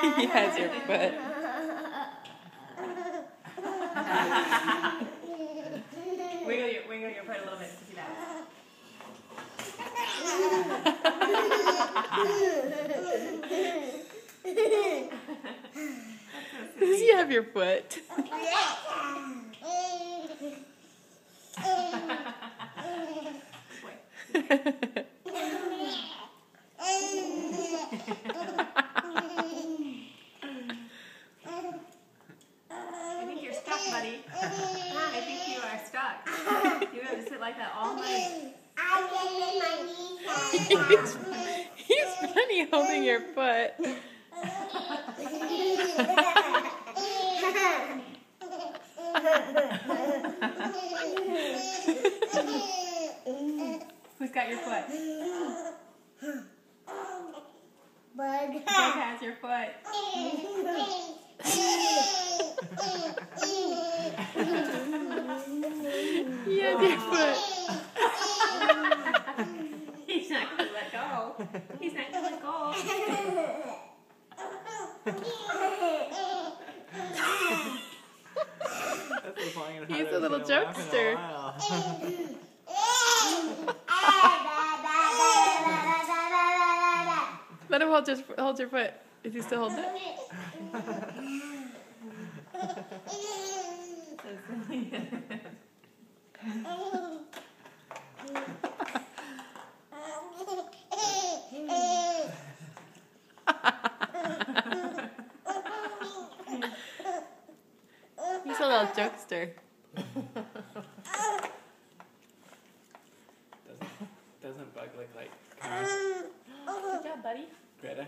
he has your foot. wiggle your wiggle your foot a little bit to see that. Does he have your foot? I think you're stuck, buddy. I think you are stuck. You have to sit like that all night. he's, he's funny holding your foot. Who's got your foot? Bug. Who has your foot? He has your foot. He's not gonna let go. He's not gonna let go. That's as long as He's a little haven't laughed in a jokester. while. Let him hold, just, hold your foot. Is he still holding it? He's a little jokester. doesn't, doesn't Bug look like Connor? Good job, buddy. Greta?